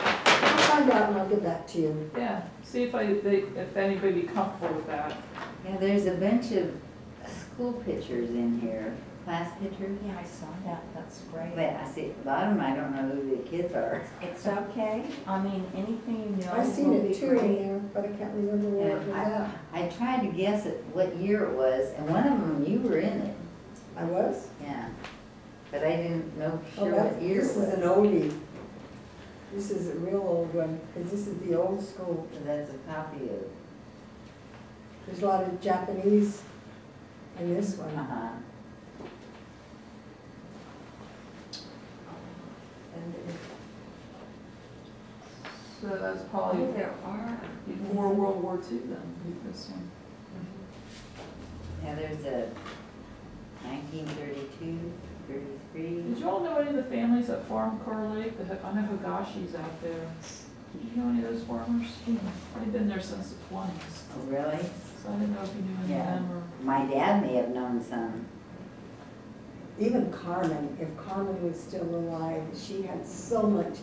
I'll find out and I'll get back to you. Yeah, see if I, they, if anybody be comfortable with that. Yeah, there's a bunch of school pictures in here, class pictures. Yeah, I saw that, that's great. But I see at the bottom, I don't know who the kids are. It's okay, I mean, anything you know I've seen will it be too in great. there, but I can't remember where it was I, at. I tried to guess at what year it was, and one of them, you were in it, I was? yeah. But I didn't know for Oh, sure that's, what year it this is an was. oldie. This is a real old one, because this is the old school. So that's a copy of, There's a lot of Japanese in this one. uh-huh. And it- So that's probably Oh, there are. before World War II then, with this one. Yeah, there's a 1932, 33. Did you all know any of the families that farm Carr Lake? The Hi- I know Higashi's out there. Did you know any of those farmers? They've been there since the twenties, Oh, really? so I didn't know if you knew any of Yeah. them or. My dad may have known some. Even Carmen, if Carmen was still alive, she had so much,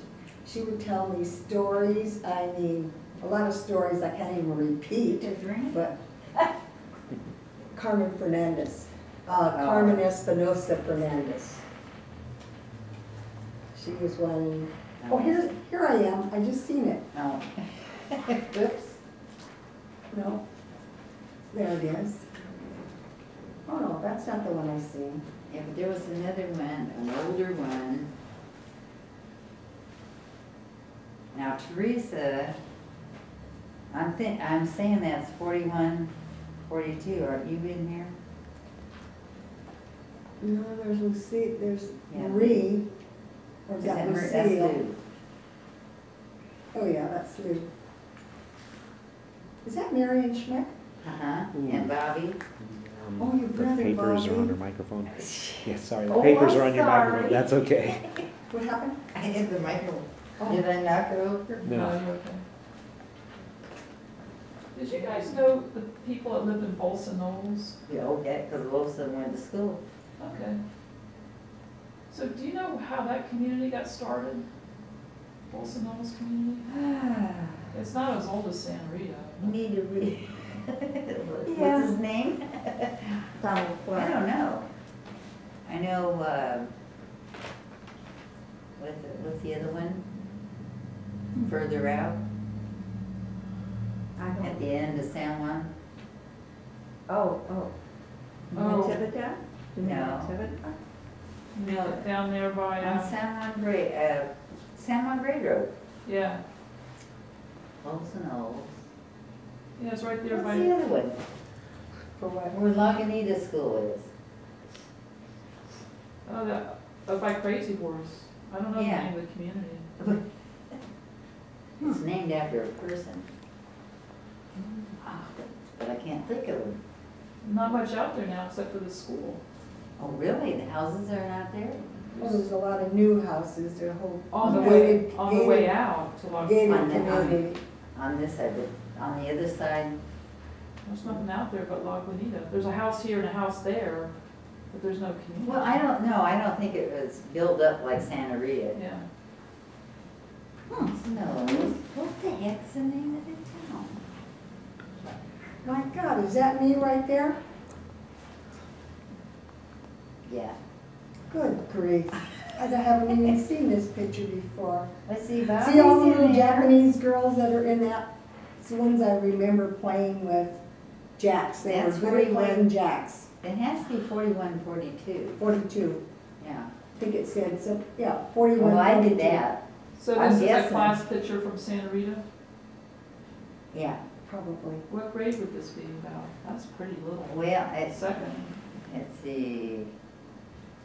she would tell me stories, I mean, a lot of stories I can't even repeat, but Carmen Fernandez, uh, Oh. Carmen Espinosa Fernandez. She was one, oh, here's, here I am, I just seen it, No. Oops. no, there it is. Oh, no, that's not the one I seen. Yeah, but there was another one, an older one. Now Teresa, I'm think, I'm saying that's 41, 42. aren't you in here? No, there's Lucy, there's Yeah. Marie, or is Is that that Mer- that's Lucille? Lou. Oh, yeah, that's Lou. Is that Marion Schmidt? Uh-huh, Ooh. and Bobby. um, Oh, your brother the brother, papers are on your her microphone. Yeah, sorry, the Oh, papers I'm are on your microphone, that's okay. What happened? I hit the microphone. Oh. Did I knock it over? No. okay. Did you guys know the people that live in Bolsa Knolls? Yeah, okay, because Wilson went to school. Okay. So do you know how that community got started? Wilson Knowles Community? It's not as old as San Rita. You need to read, Yeah. what's his name? Donald I Clark. don't know. I know, uh, what's, the- what's the other one? Further out, I at don't, the end of San Juan? oh, oh. Oh. Natividad? You mean No. Natividad? No, Down there by, on uh, San Juan Grade, uh, San Juan Grade Road, yeah, Olds and Olds. yeah, it's right there What's by, the other one? For what? Where Lagunita School is. oh, that, uh, by Crazy Horse. I don't know the Yeah. name of the community. It's named after a person. Ah, But I can't think of it. Not much out there now except for the school. Oh, really? The houses are not there? Well, there's a lot of new houses, there's a whole. On the way, gated- on the way gated- out to La, Gated On on- community. On this side, but on the other side, there's nothing out there but Lagunita. There's a house here and a house there, but there's no community. well, I don't know, I don't think it was built up like Santa Rita. Yeah. Hmm, No, what the heck's the name of the town? My God, is that me right there? Yeah, Good grief. I haven't even seen this picture before. let's see, See all the little there. Japanese girls that are in that? It's the ones I remember playing with jacks. They were That's at 41. playing jacks. It has to be 41 42 yeah. I think it said, so, yeah, forty-one. Well, I did that, So I'm this is a guessing. class picture from Santa Rita? yeah. Probably. What grade would this be about? That's pretty little. Well, it's, Second. let's see,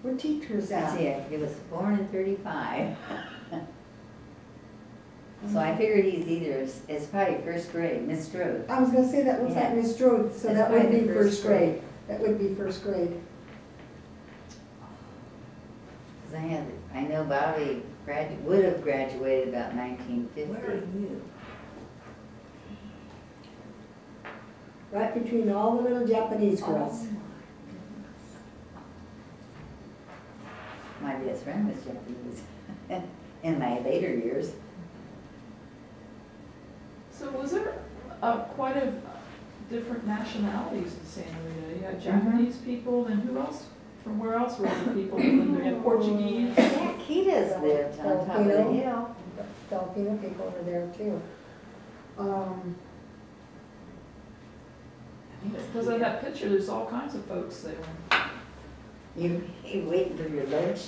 What teacher is let's that? see, he was born in thirty-five. So I mm. figured he's either, it's- it's probably first grade, Miss Strode. I was gonna say that looks like Yeah. Miss Strode, so It's that would probably be first first grade. grade. That would be first grade. Cause I had, I know Bobby gradu, would have graduated about nineteen fifty. you? Right between all the little Japanese girls. My best friend was Japanese in my later years. So was there uh, quite a different nationalities in San Rita? You Mm-hmm. had Japanese people, then who else? From where else were the people that lived there? You Portuguese? Yeah, Kitas lived on top of the Filipino. hill. Filipino people are there too. Um, Because in that picture, there's all kinds of folks there. You, you waiting for your lunch?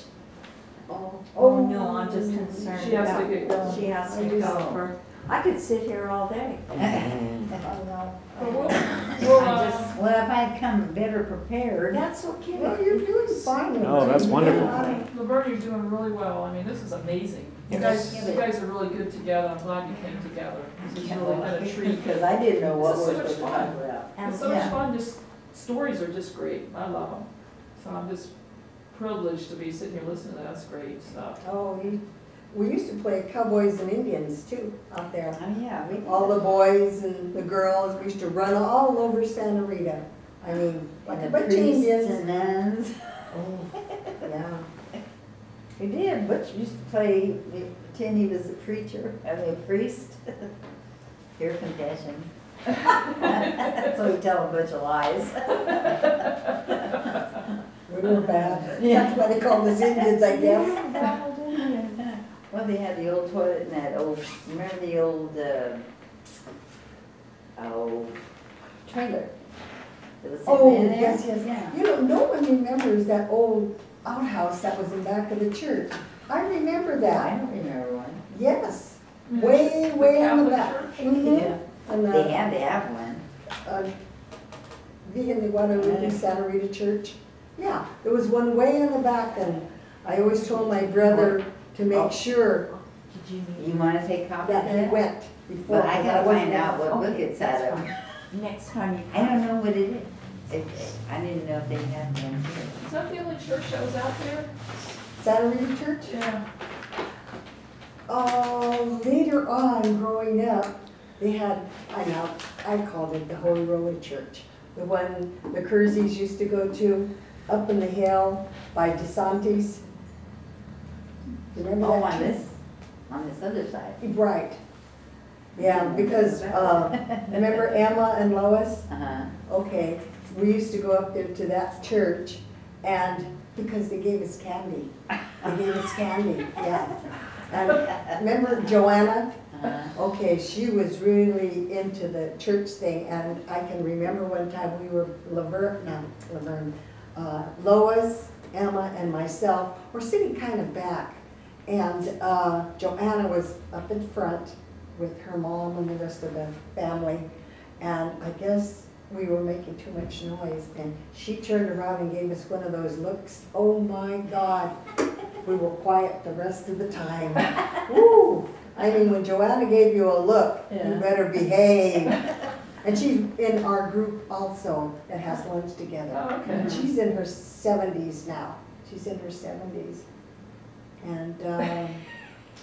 oh, Oh, no, I'm just concerned She has to about, get- she has I to just- go for, I could sit here all day. I know. But we'll, we'll, I uh, just- Well, if I'd come better prepared. That's okay. Well, you're doing fine. Oh, that's wonderful. Yeah. Laverne, you're doing really well. I mean, this is amazing. You Yes. guys, you guys are really good together. I'm glad you came together. This has really been a treat. Because I didn't know what This we're is so supposed much talk fun. about. It's so much Yeah. fun, just, stories are just great, I love them. So I'm just privileged to be sitting here listening to that's great stuff. Oh, we, we used to play cowboys and Indians too, out there. Oh, yeah, we. All the boys and the girls, we used to run all over Santa Rita. I mean, like a bunch of Indians. and nuns. Oh, yeah. We did, Butch used to play, pretend he was a preacher, I mean, a priest. Hear confession. So we tell a bunch of lies. We were bad. Yeah. That's why they called us Indians, I guess. Well, they had the old toilet and that old, remember the old, uh, oh, trailer? that was Oh, in there? yes, yes. Yeah. You know, no one remembers that old outhouse that was in back of the church. I remember that. I that. don't remember one. Yes, way, The way in the back. church? Mhm. Yeah. And, They uh, had to have one. uh, the in the Guadalupe Santa Rita Church. Yeah, there was one way in the back, and I always told my brother to Oh. make sure Did you need? You wanna take copy of that he that? went before. But I 'cause gotta wasn't find out what book Okay, it's that's out of. Next time you. I don't know what it is. If, I didn't know if they had one here. Is that the only church that was out there? Santa Rita Church? Yeah. Oh, later on, growing up, they had, I know, I called it the Holy Roller Church. The one the Curzies used to go to, up in the hill by DeSantis. Remember Oh, that on this, on this other side. Right. Yeah, because, uh, remember Emma and Lois? Uh-huh. Okay, we used to go up there to that church and, because they gave us candy. They gave us candy, yeah. And remember Joanna? Uh-huh. Okay, she was really into the church thing, and I can remember one time we were Laverne, no, Laverne, uh, Lois, Emma, and myself were sitting kind of back, and uh, Joanna was up in front with her mom and the rest of the family, and I guess we were making too much noise, and she turned around and gave us one of those looks. Oh my God! We were quiet the rest of the time. Woo! I mean, when Joanna gave you a look, you better behave. And she's in our group also that has lunch together. Oh, okay. And she's in her seventies now. She's in her seventies. And, um,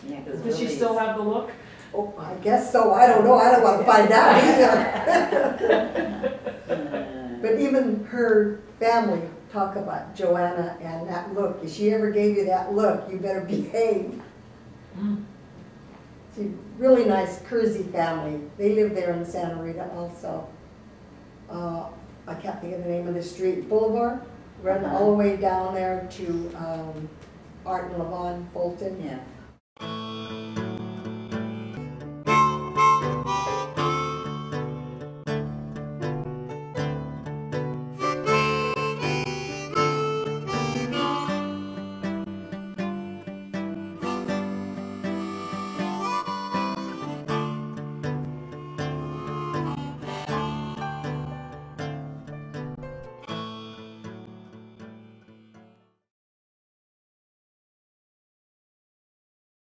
Yeah, 'cause Does she Willie's- still have the look? oh, I guess so. I don't know. I don't wanna find out either. Uh, But even her family talk about Joanna and that look. If she ever gave you that look, you better behave. Mm. She's a really nice Kersey family. They live there in Santa Rita also. Uh, I can't think of the name of the street, Boulevard, run all the way down there to um, Art and Levon Fulton. Yeah.